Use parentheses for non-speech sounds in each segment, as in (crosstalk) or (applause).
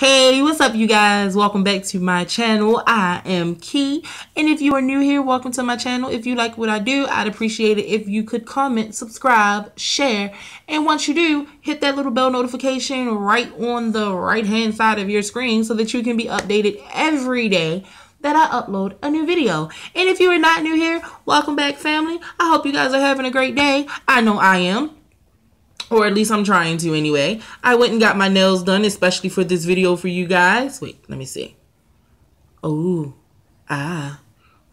Hey, what's up, you guys? Welcome back to my channel. I am Kee, and if you are new here, welcome to my channel. If you like what I do, I'd appreciate it if you could comment, subscribe, share, and once you do, hit that little bell notification right on the right-hand side of your screen so that you can be updated every day that I upload a new video. And if you are not new here, welcome back, family. I hope you guys are having a great day. I know I am or at least I'm trying to anyway. I went and got my nails done, especially for this video for you guys. Wait, let me see. Oh, ah,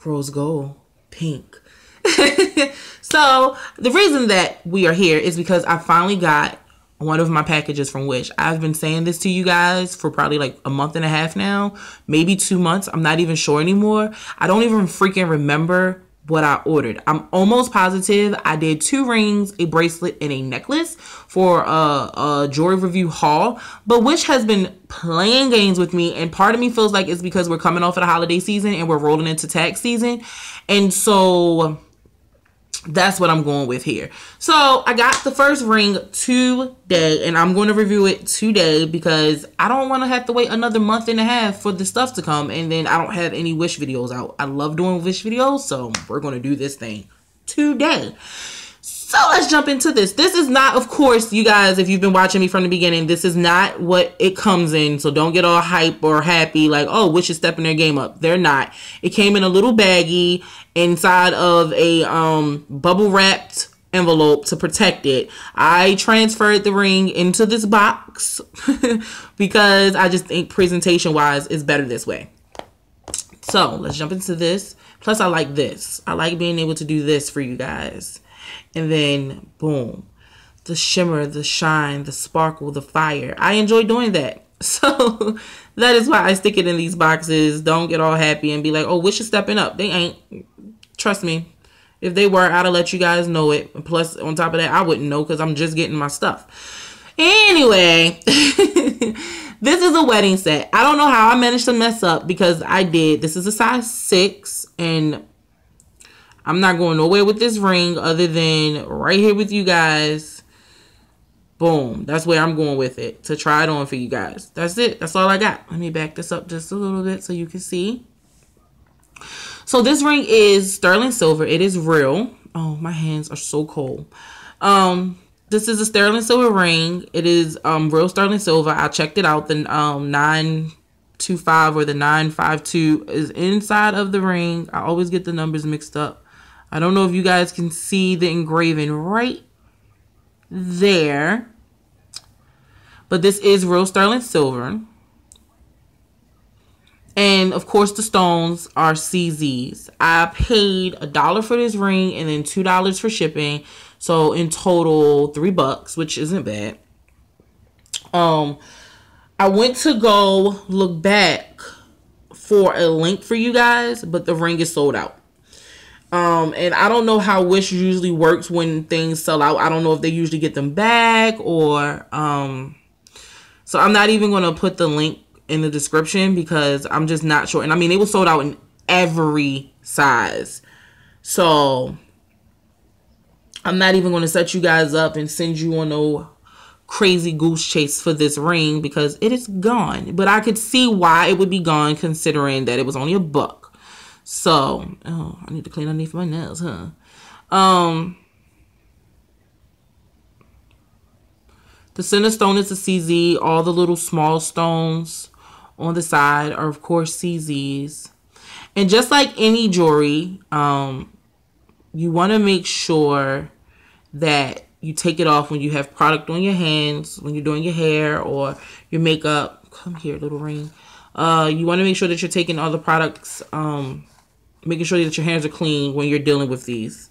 rose gold, pink. (laughs) so the reason that we are here is because I finally got one of my packages from Wish. I've been saying this to you guys for probably like a month and a half now, maybe two months. I'm not even sure anymore. I don't even freaking remember what I ordered. I'm almost positive I did two rings, a bracelet, and a necklace for a, a jewelry review haul. But Wish has been playing games with me, and part of me feels like it's because we're coming off of the holiday season and we're rolling into tax season. And so that's what I'm going with here. So I got the first ring today and I'm going to review it today because I don't want to have to wait another month and a half for the stuff to come and then I don't have any wish videos out. I love doing wish videos, so we're going to do this thing today. So let's jump into this. This is not, of course, you guys, if you've been watching me from the beginning, this is not what it comes in. So don't get all hype or happy like, oh, Wish is stepping their game up. They're not. It came in a little baggie inside of a um, bubble wrapped envelope to protect it. I transferred the ring into this box (laughs) because I just think presentation wise is better this way. So let's jump into this. Plus, I like this. I like being able to do this for you guys and then boom, the shimmer, the shine, the sparkle, the fire. I enjoy doing that. (laughs) So that is why I stick it in these boxes. Don't get all happy and be like, oh, Wish is stepping up. They ain't. Trust me. If they were, I'd have let you guys know it. Plus, on top of that, I wouldn't know because I'm just getting my stuff. Anyway, (laughs) this is a wedding set. I don't know how I managed to mess up because I did. This is a size 6 and I'm not going nowhere with this ring other than right here with you guys. Boom. That's where I'm going with it to try it on for you guys. That's it. That's all I got. Let me back this up just a little bit so you can see. So this ring is sterling silver. It is real. Oh, my hands are so cold. Um, this is a sterling silver ring. It is um real sterling silver. I checked it out. The um nine two five or the nine five two is inside of the ring. I always get the numbers mixed up. I don't know if you guys can see the engraving right there. But this is real sterling silver. And of course, the stones are CZs. I paid a dollar for this ring and then two dollars for shipping. So in total, three bucks, which isn't bad. Um, I went to go look back for a link for you guys, but the ring is sold out. Um, and I don't know how Wish usually works when things sell out. I don't know if they usually get them back or um so I'm not even gonna put the link in the description because I'm just not sure. And I mean it was sold out in every size. So I'm not even gonna set you guys up and send you on no crazy goose chase for this ring because it is gone. But I could see why it would be gone considering that it was only a buck. So, oh, I need to clean underneath my nails, huh? Um, the center stone is a CZ. All the little small stones on the side are, of course, CZs. And just like any jewelry, um, you want to make sure that you take it off when you have product on your hands, when you're doing your hair or your makeup. Come here, little ring. Uh, you want to make sure that you're taking all the products um, making sure that your hands are clean when you're dealing with these.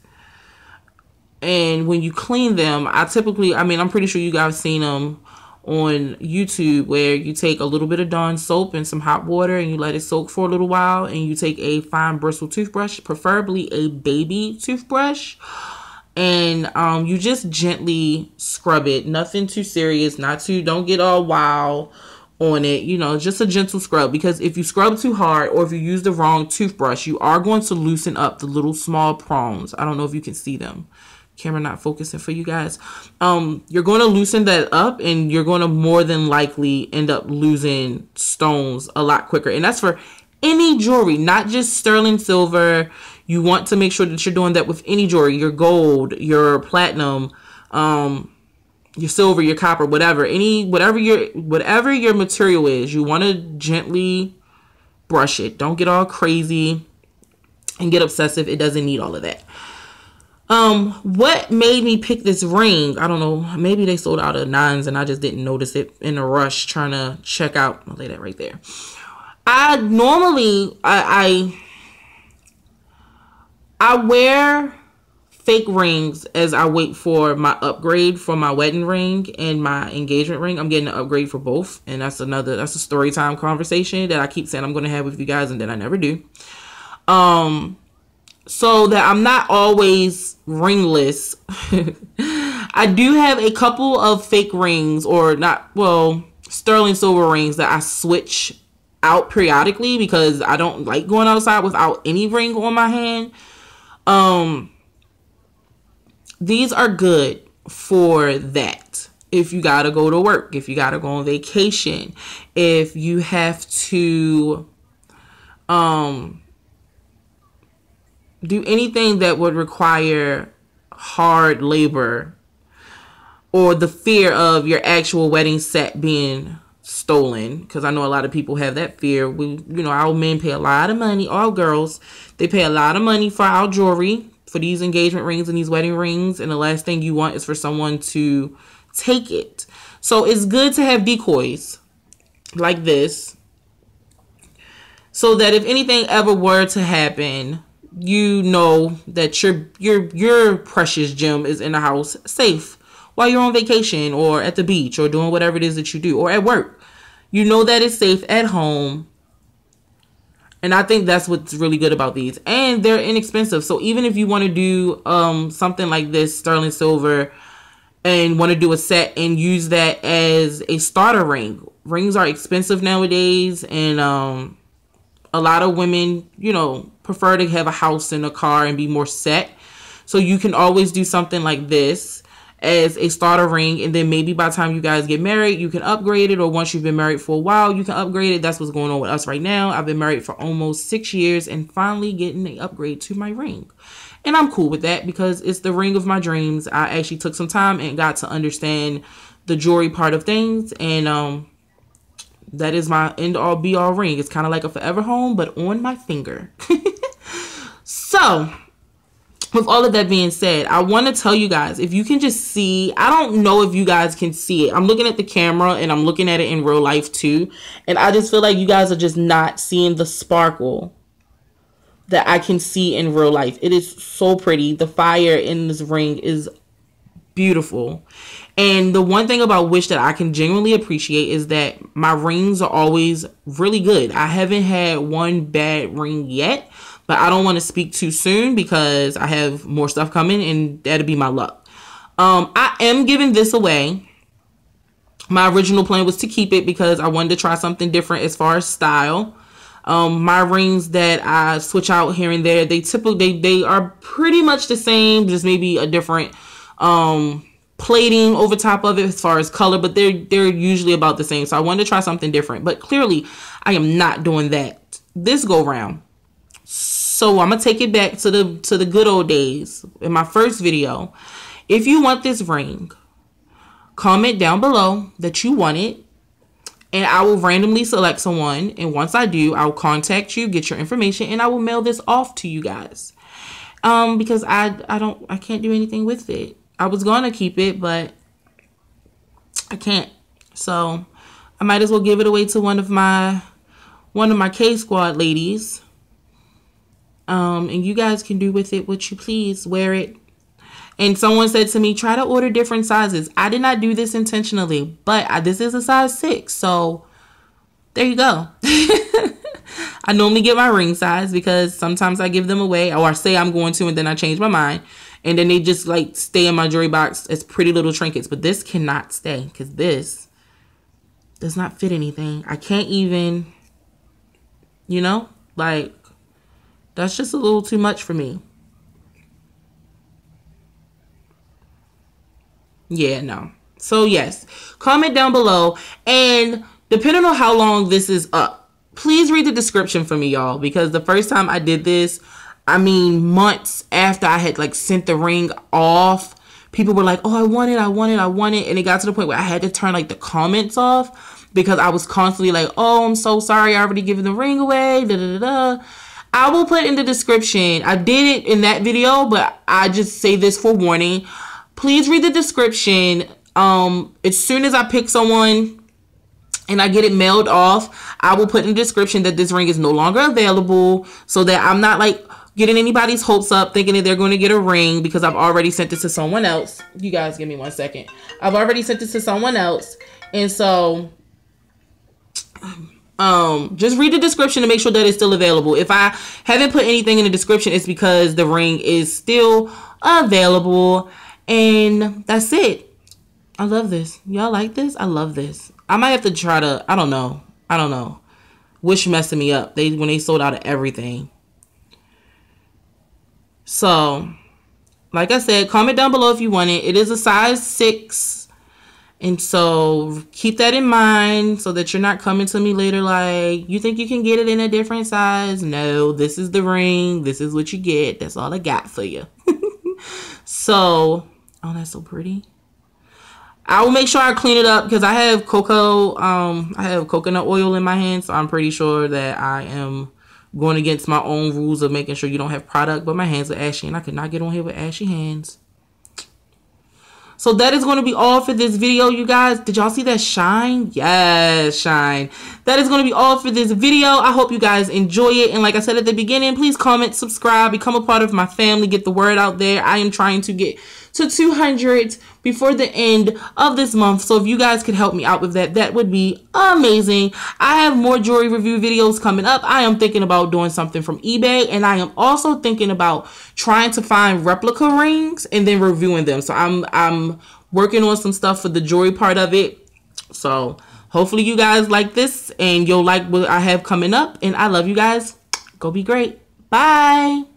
And when you clean them, I typically, I mean, I'm pretty sure you guys have seen them on YouTube where you take a little bit of Dawn soap and some hot water and you let it soak for a little while and you take a fine bristle toothbrush, preferably a baby toothbrush, and um, you just gently scrub it. Nothing too serious, not too, don't get all wild on it, you know, just a gentle scrub. Because if you scrub too hard or if you use the wrong toothbrush, you are going to loosen up the little small prongs. I don't know if you can see them. camera not focusing for you guys. Um you're going to loosen that up and you're going to more than likely end up losing stones a lot quicker. And that's for any jewelry not just sterling silver. You want to make sure that you're doing that with any jewelry your gold your platinum. Um your silver your copper whatever any whatever your whatever your material is you want to gently brush it don't get all crazy and get obsessive it doesn't need all of that um, what made me pick this ring? I don't know. Maybe they sold out of nines and I just didn't notice it in a rush trying to check out. I'll lay that right there. I normally I I, I wear fake rings as I wait for my upgrade for my wedding ring and my engagement ring. I'm getting an upgrade for both, and that's another that's a story time conversation that I keep saying I'm going to have with you guys, and then I never do. Um, so that I'm not always ringless. (laughs) I do have a couple of fake rings or not, well, sterling silver rings that I switch out periodically because I don't like going outside without any ring on my hand. Um these are good for that. If you got to go to work, if you got to go on vacation, if you have to um do anything that would require hard labor or the fear of your actual wedding set being stolen because i know a lot of people have that fear we you know our men pay a lot of money all girls they pay a lot of money for our jewelry for these engagement rings and these wedding rings and the last thing you want is for someone to take it so it's good to have decoys like this so that if anything ever were to happen you know that your your your precious gem is in the house safe while you're on vacation or at the beach or doing whatever it is that you do or at work. You know that it's safe at home. And I think that's what's really good about these. And they're inexpensive. So even if you want to do um something like this sterling silver and want to do a set and use that as a starter ring. Rings are expensive nowadays and um a lot of women, you know, prefer to have a house and a car and be more set. So you can always do something like this as a starter ring and then maybe by the time you guys get married you can upgrade it or once you've been married for a while you can upgrade it that's what's going on with us right now i've been married for almost six years and finally getting the upgrade to my ring and i'm cool with that because it's the ring of my dreams i actually took some time and got to understand the jewelry part of things and um that is my end all be all ring. It's kind of like a forever home, but on my finger. (laughs) so, with all of that being said, I want to tell you guys if you can just see, I don't know if you guys can see it. I'm looking at the camera and I'm looking at it in real life too. And I just feel like you guys are just not seeing the sparkle that I can see in real life. It is so pretty. The fire in this ring is beautiful. And the one thing about Wish that I can genuinely appreciate is that my rings are always really good. I haven't had one bad ring yet, but I don't want to speak too soon because I have more stuff coming and that'll be my luck. Um, I am giving this away. My original plan was to keep it because I wanted to try something different as far as style. Um, my rings that I switch out here and there, they typically they, they are pretty much the same, just maybe a different um plating over top of it as far as color, but they're they're usually about the same. So I wanted to try something different, but clearly I am not doing that this go round. So I'm gonna take it back to the to the good old days in my first video. If you want this ring, comment down below that you want it and I will randomly select someone. And once I do, I'll contact you, get your information, and I will mail this off to you guys. Um, because I I don't I can't do anything with it. I was going to keep it, but I can't. So I might as well give it away to one of my one of my K squad ladies. Um, and you guys can do with it what you please. Wear it. And someone said to me, try to order different sizes. I did not do this intentionally, but I, this is a size six. So there you go. (laughs) I normally get my ring size because sometimes I give them away or I say I'm going to and then I change my mind and then they just like stay in my jewelry box as pretty little trinkets. But this cannot stay because this does not fit anything. I can't even, you know, like that's just a little too much for me. Yeah, no. So yes, comment down below and depending on how long this is up, please read the description for me, y'all, because the first time I did this, I mean months after I had like sent the ring off, people were like, "Oh, I want it, I want it, I want it," and it got to the point where I had to turn like the comments off because I was constantly like, "Oh, I'm so sorry, I already given the ring away." Da da da da. I will put in the description. I did it in that video, but I just say this for warning. Please read the description. Um, as soon as I pick someone and I get it mailed off, I will put in the description that this ring is no longer available so that I'm not like getting anybody's hopes up thinking that they're going to get a ring because I've already sent it to someone else. You guys give me one second. I've already sent it to someone else. And so um Um, just read the description to make sure that it's still available. If I haven't put anything in the description, it's because the ring is still available. And that's it. I love this. Y'all like this? I love this. I might have to try to, I don't know. I don't know. Wish messing me up. They when they sold out of everything. So, like I said, comment down below if you want it. It is a size 6. And so keep that in mind so that you're not coming to me later like, you think you can get it in a different size? No, this is the ring. This is what you get. That's all I got for you. (laughs) so, oh, that's so pretty. I will make sure I clean it up because I have cocoa, um, I have coconut oil in my hands. So I'm pretty sure that I am going against my own rules of making sure you don't have product. But my hands are ashy and I could not get on here with ashy hands. So that is going to be all for this video, you guys. Did y'all see that shine? Yes, shine. That is going to be all for this video. I hope you guys enjoy it. And like I said at the beginning, please comment, subscribe, become a part of my family, get the word out there. I am trying to get to 200 before the end of this month. So if you guys could help me out with that, that would be amazing. I have more jewelry review videos coming up. I am thinking about doing something from eBay and I am also thinking about trying to find replica rings and then reviewing them. So I'm I'm working on some stuff for the jewelry part of it. So hopefully you guys like this and you'll like what I have coming up and I love you guys. Go be great. Bye.